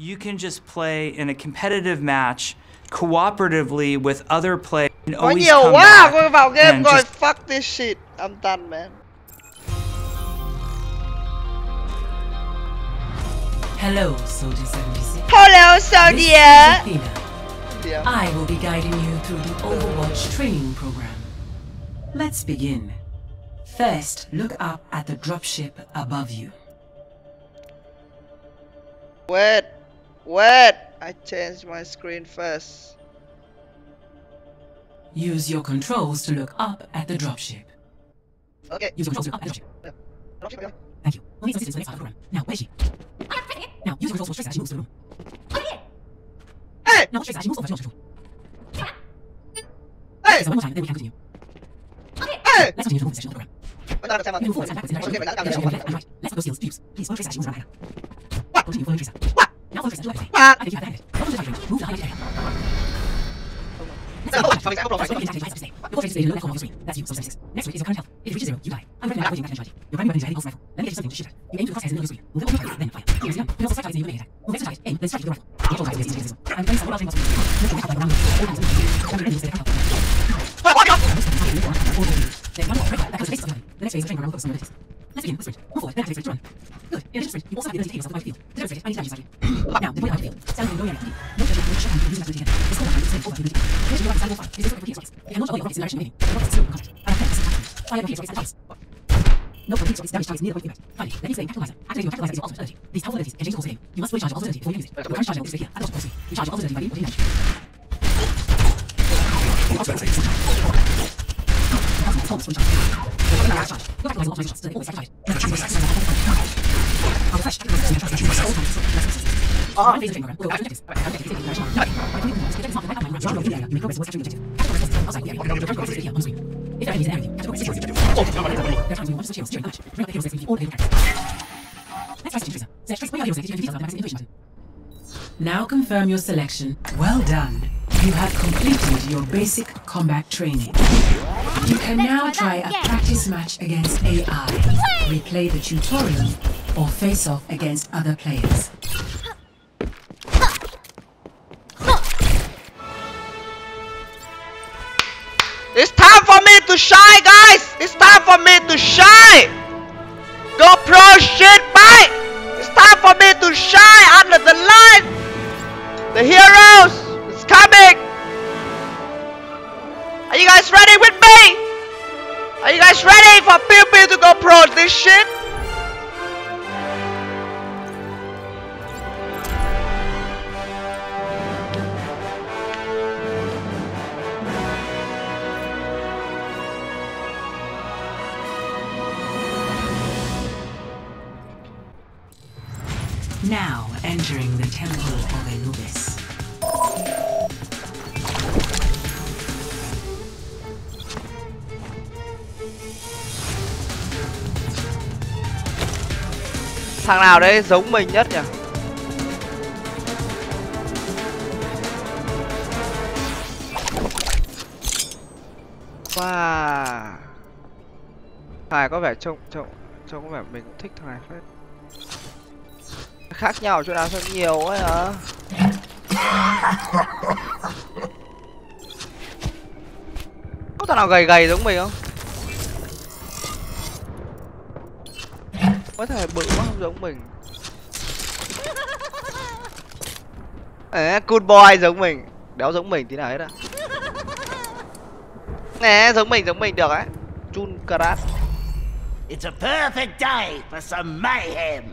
you can just play in a competitive match cooperatively with other players and Có always nhiều come quá, back vào game and rồi. just Fuck this shit. I'm done, man. Hello, Soldier 76. Hello, This is Soldier. Athena. Yeah. I will be guiding you through the Overwatch training program. Let's begin. First, look up at the dropship above you. Wait. Wait. I changed my screen first. Use your controls to look up at the dropship. Okay. Use your controls to look up at the dropship. Yeah. dropship Thank you. We'll need assistance for the next the program. Now, where is she? Now, use your controls to Tracer as she moves through the room. Hey! Now, Tracer as she moves over to your control. Hey! So one more time, then we can continue. Hey! Let's continue to move this section of the program. Wait, no, no, You move forwards and backwards in the direction. Okay, Direction left and right. Let's those skills to. Please follow Tracer as she moves around the. What? Continue following Tracer. Now follow Tracer to the left. What? I think you have the hang of it. Welcome to the target range. Move to the highlighted area. Next No, up, sorry, I don't know. First, look at the attack device display. Your portrait is displayed in the left corner of your screen. That's you, Soldier 76. Next to it is your current health. If it reaches zero, you die. I'm something to focus. Let's begin with sprint. Move forward, then activate sprint to run. Good. In addition to sprint, you also have the ability to take yourself to the field. To demonstrate it, I need to damage you Now, deploy the the activity. No pressure, no shot, and that ability again. This whole time is over ability. Finish your weapon stand fire. Is this weapon rockets? You can launch all your rockets in the direction remaining. The rockets still in contact. I have this attack. Fire rockets, rockets, and targets. No rockets, damage targets near the point feedback. Finally, let me explain Tactical Visor. Activating your Tactical Visor is your ultimate ability. These powerful abilities can change the course of the game. You must fully charge your ultimate ability before you use it. Your current charge is right here. At the bottom of the. You charge your ultimate ability by being damage. Ultimate fully charged. Your ultimate last charge. Your Tactical Visor ultimate shots, so they always sacrifice. I'll refresh Tactical Visor to your Tactical Visor all times. One phase of training program will go after objectives. Objectives take the direction of By completing the objectives not the right outline runs around the area, you make progress towards capturing the objective. Tactical progress outside the area. Your current progress is here on the screen. If there are enemies in the area, tactical progress is your objective. There are times when you want to switch heroes during a match. Bring up the hero sets all the hero characters. Let's try switching Tracer. Select Tracer, bring up hero sets, use the details of maximum innovation. Now confirm your selection. Well done. You have completed your basic combat training. You can now try a practice match against AI, replay the tutorial, or face off against other players. It's time for me to shine, guys! It's time for me to shine! Nào đấy, giống mình nhất nhỉ? Wow. Hải có vẻ trông trông trông có vẻ mình cũng thích thằng này phết. Khác nhau chỗ nào sao nhiều ấy hả? Có thằng nào gầy gầy giống mình không? Có thể bự quá không giống mình Ê, good boy giống mình Đéo giống mình tí nào hết á Nè, giống mình, giống mình được ấy Chun Karat It's a perfect day for some mayhem.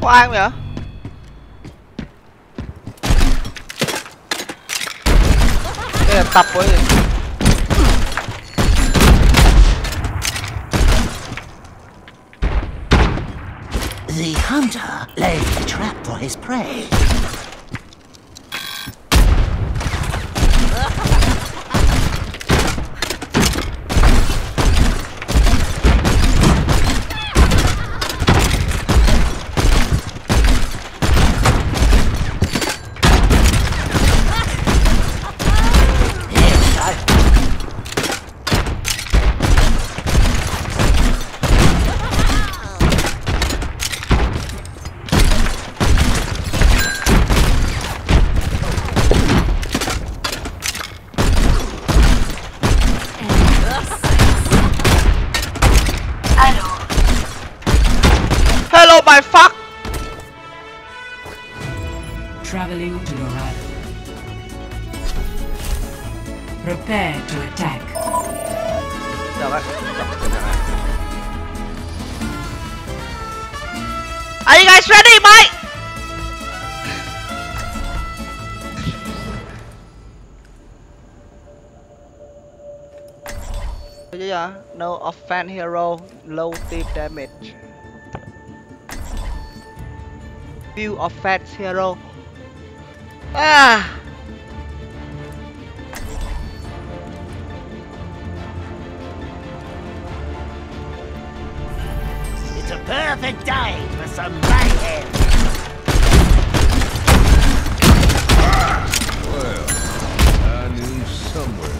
Có ai không vậy? Đây là tập của gì? The hunter Hello, my fuck! Traveling to Dorado. Prepare to attack. Are you guys ready, Mike? yeah, no offense hero, low deep damage. Few offense hero. À. Ah. It's a perfect day for some mayhem. Well, I knew somewhere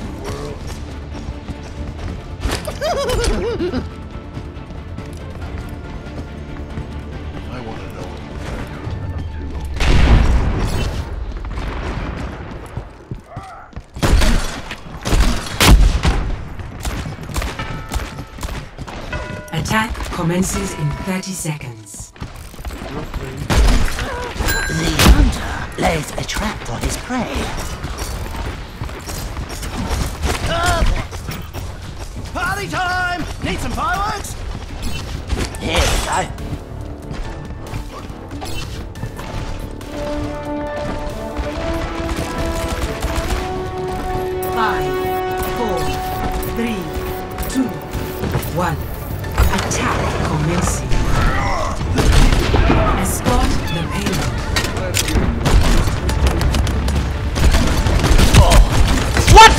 commences in 30 seconds. The hunter lays a trap for his prey.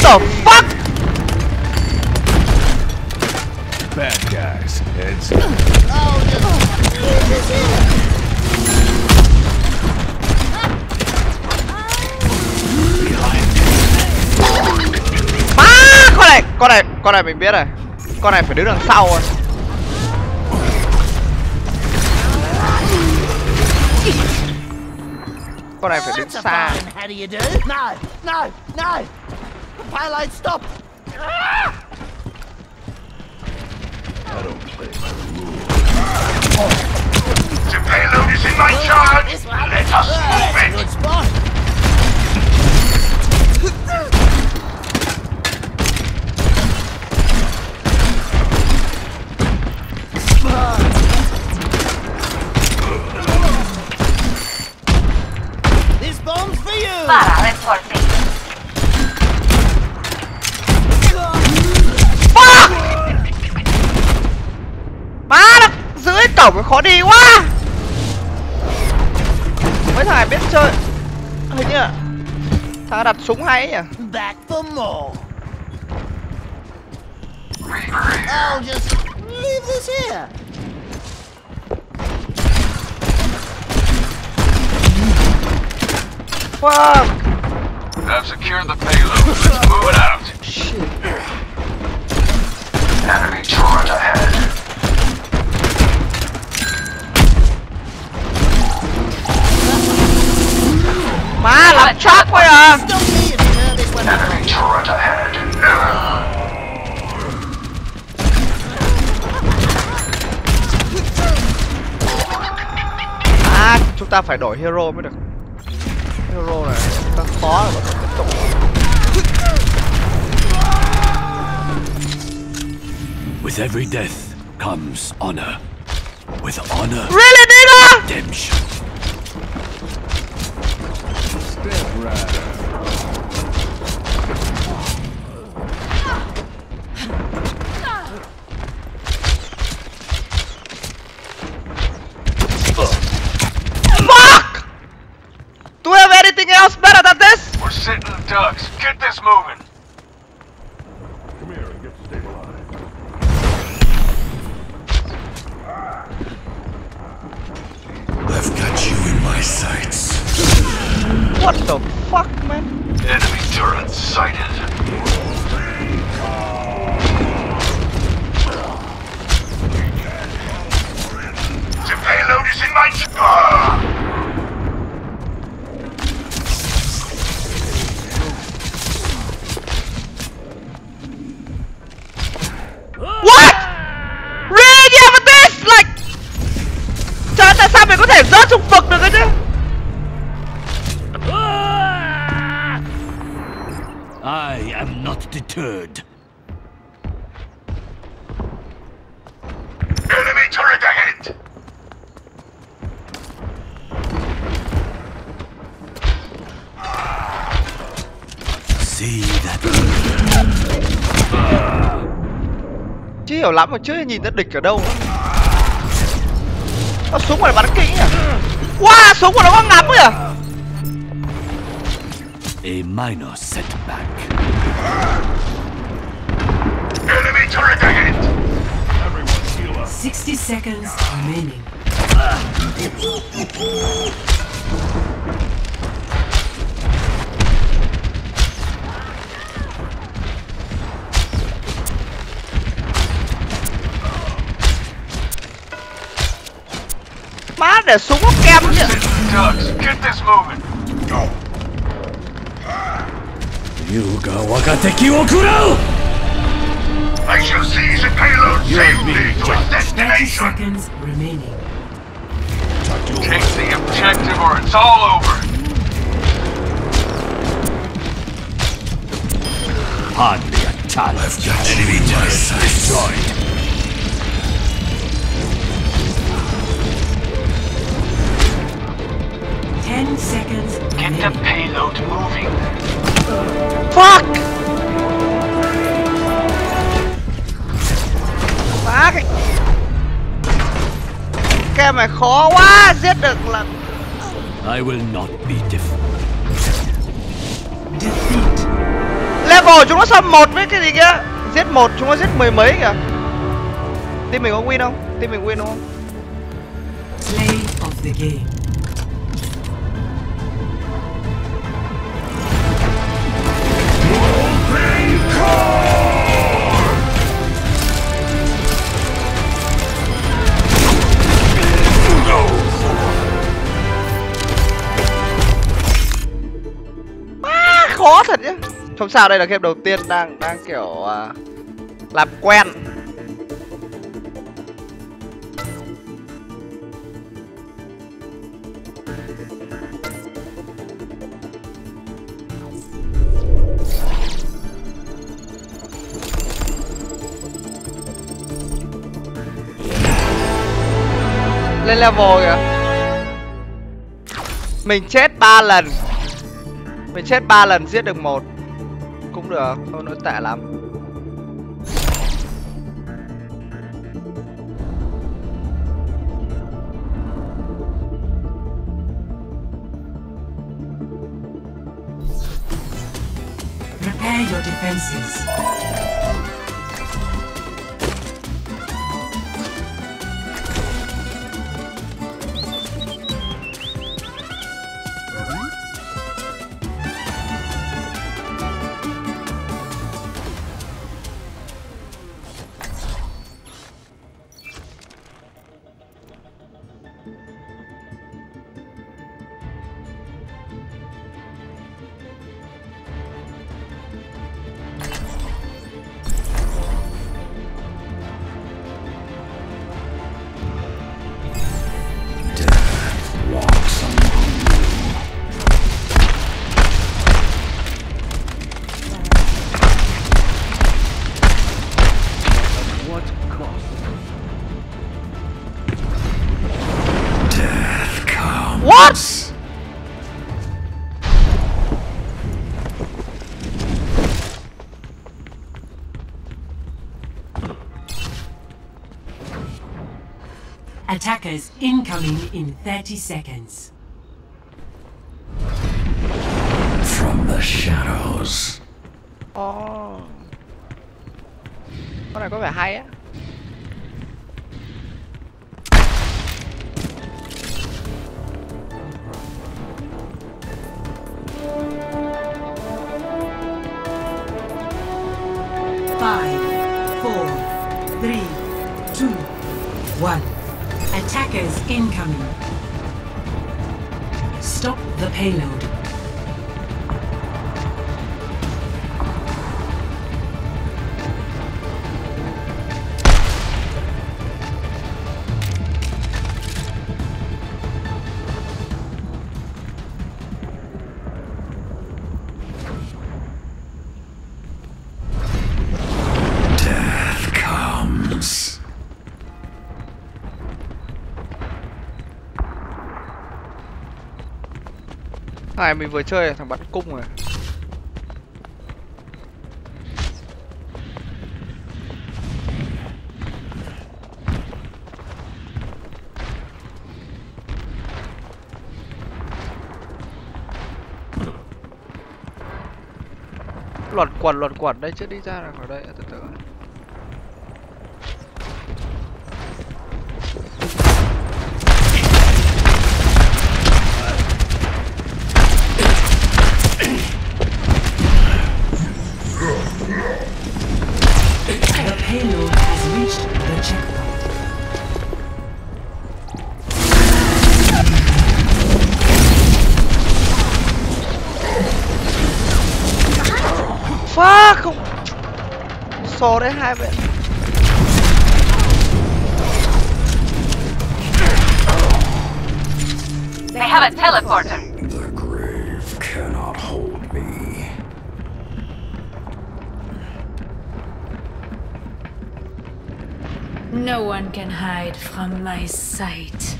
The fuck? Bad guys, heads. Má, con này, con này, con này mình biết rồi. Con này phải đứng đằng sau rồi. Con này phải đứng xa. Payload, stop. I don't play by the rules. The payload is in my charge! Let us move that's a it! Cổng nó khó đi quá. Mấy thằng này biết chơi. Hình như là thằng đặt súng hay ấy nhỉ? Back for more. I'll just leave this here. Fuck. I've secured the payload. Let's move it out. Enemy Má làm chắc quá à. Stop me if you turn this one Enemy turret ahead. À, chúng ta phải đổi hero mới được. Hero này chúng ta khó là vẫn tiếp tục. With every death comes honor. With honor, Really, nigga? redemption. Fuck! Do we have anything else better than this? We're sitting ducks. Get this moving. Lắm mà chưa nhìn thấy địch ở đâu Nó súng mà bắn kỹ à Wow, súng của nó có ngắm kìa a minor setback. Enemy turret ahead! Everyone heal up. 60 seconds remaining. Má để súng có kem chứ Ducks, get this moving. Yuga wakateki wo kurau! I shall seize the payload safely to its 30 destination. seconds remaining. Take the objective or it's all over. Hardly a challenge. I've got enemy turret destroyed. The payload moving. Fuck Má cái Kem này khó quá Giết được là I will not be defeated. Defeat. Level chúng nó xâm một với cái gì kia Giết một chúng nó giết mười mấy kìa Team mình có win không? Team mình win đúng không? Play of the game. Không sao đây là game đầu tiên đang đang kiểu uh, làm quen. Lên level kìa. Mình chết ba lần. Mình chết ba lần giết được một cũng được không nỗi tệ lắm Prepare your defenses. Attackers incoming in 30 seconds. From the shadows. Oh. Con này có vẻ hay incoming. Stop the payload. Này, mình vừa chơi thằng bắn cung rồi. luẩn quẩn luẩn quẩn đây chứ đi ra là khỏi đây từ từ So đấy hai vậy They have a teleporter. The grave cannot hold me. No one can hide from my sight.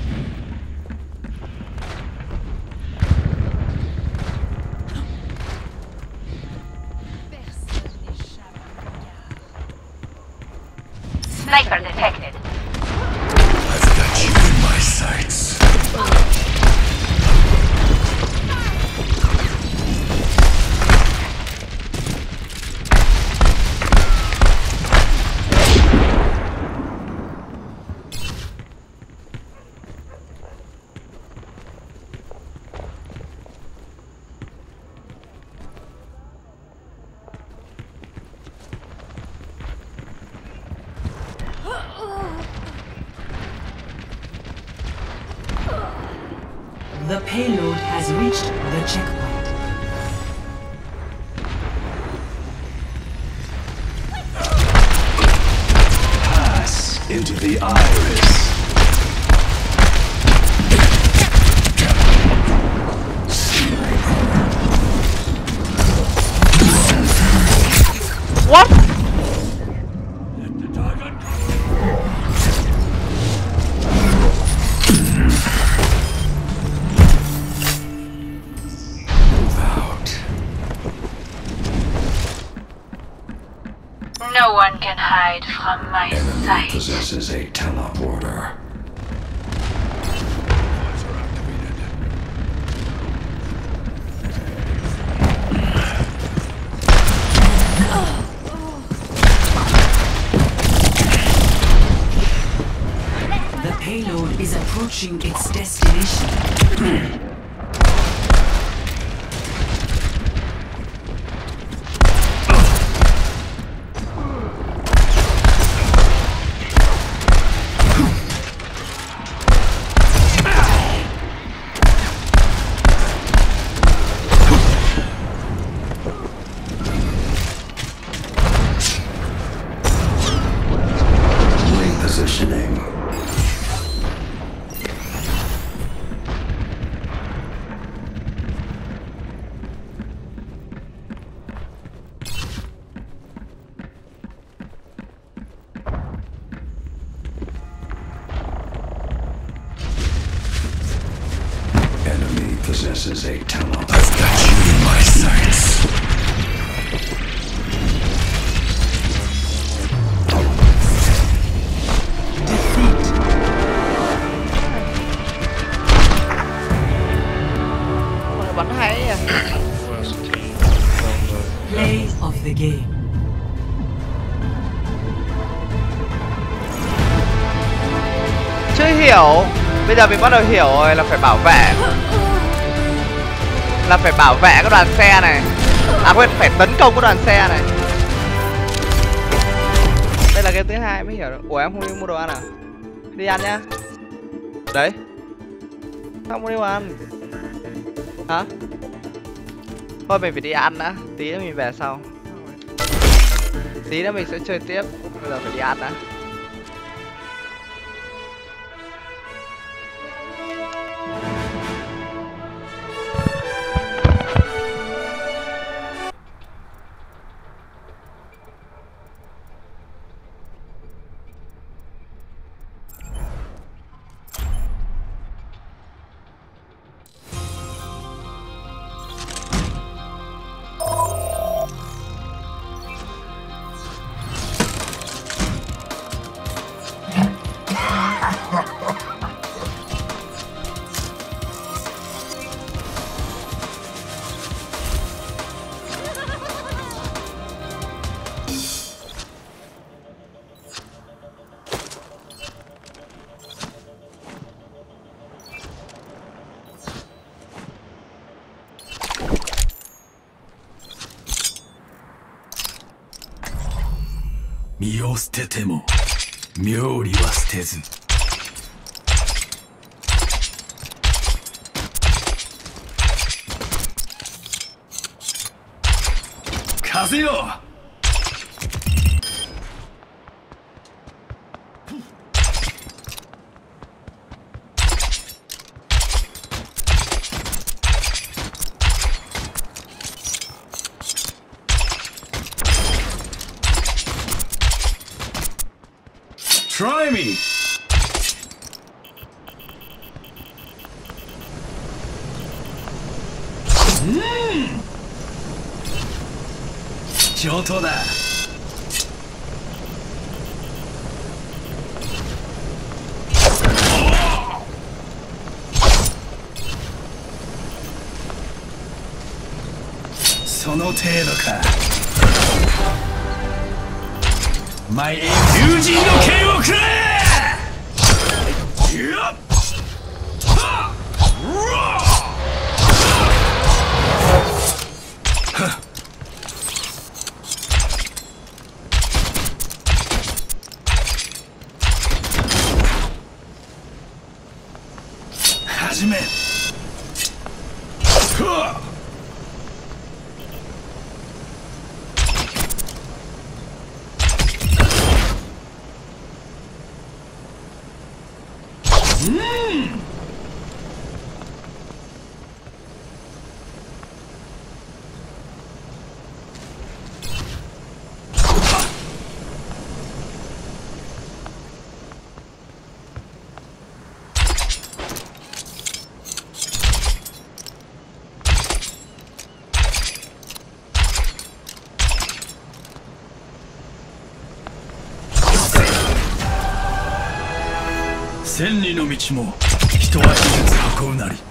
Sniper detected. The payload has reached the checkpoint. Sight. possesses a teleporter. The payload is approaching its destination. Enemy possesses a teleporter. I've got you in my sights. À Play of the game. Chưa hiểu Bây giờ mình bắt đầu hiểu rồi là phải bảo vệ là phải bảo vệ cái đoàn xe này. À quên, phải tấn công cái đoàn xe này. Đây là game thứ hai mới hiểu được. Ủa em không đi mua đồ ăn à? Đi ăn nhá. Đấy. Không không đi mua ăn. Hả? Thôi mình phải đi ăn đã. Tí nữa mình về sau. Tí nữa mình sẽ chơi tiếp. Bây giờ phải đi ăn đã. 身を捨てても妙理は捨てず。風よ！当だ？その程度か。前への剣をくれ！千里の道も一足ずつ運うなり。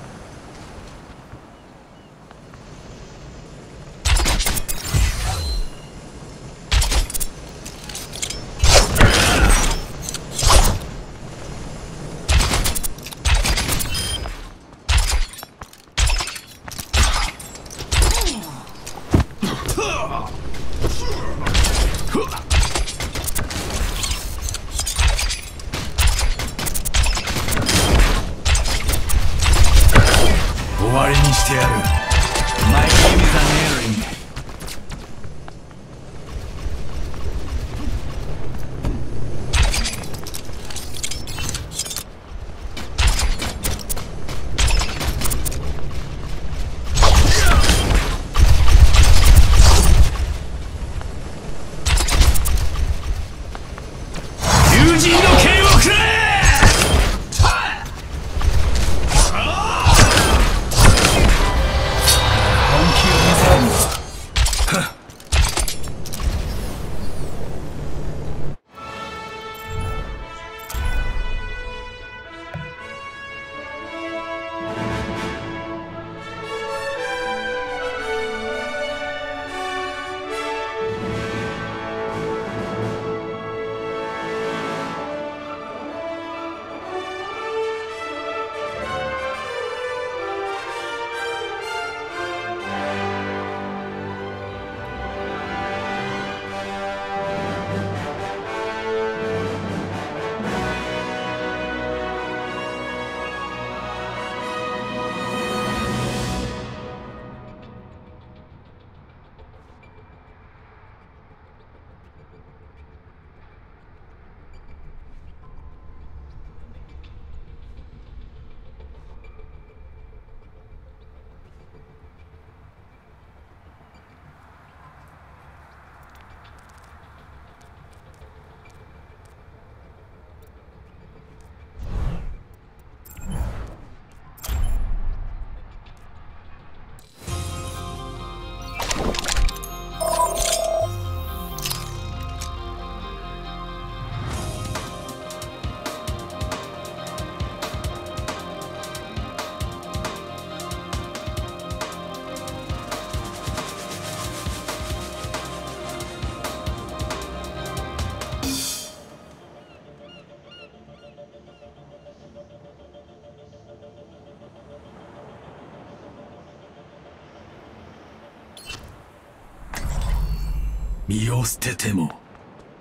身を捨てても、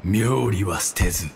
妙理は捨てず。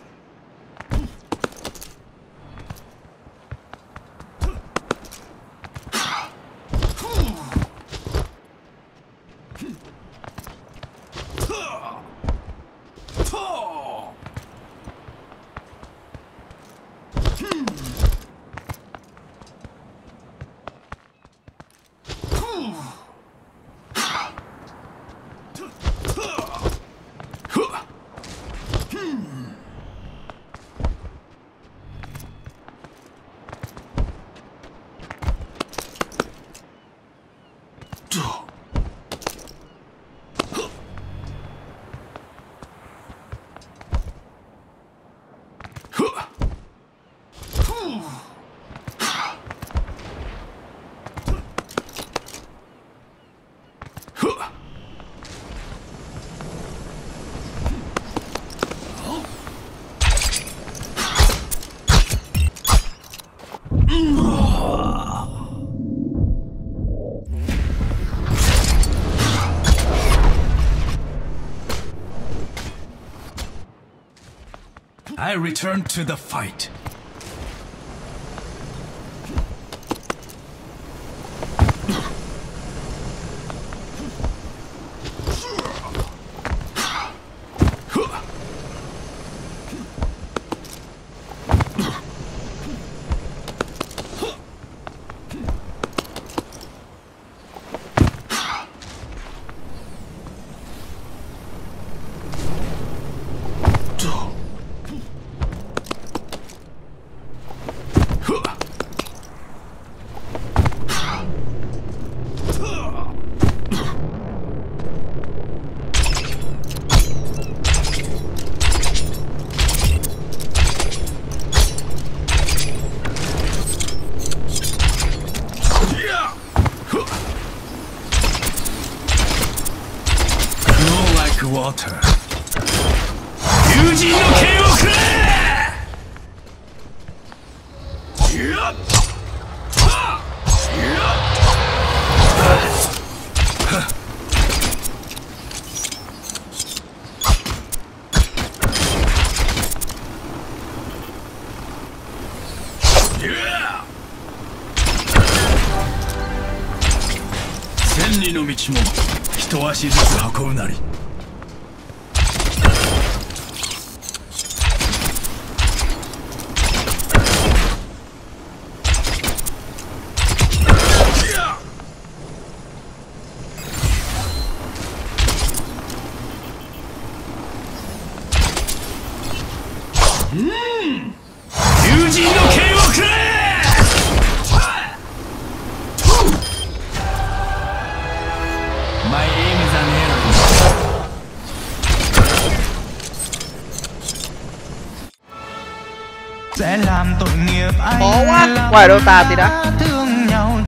I return to the fight. 道も一足ずつ運ぶなり。Quay Dota thì đã.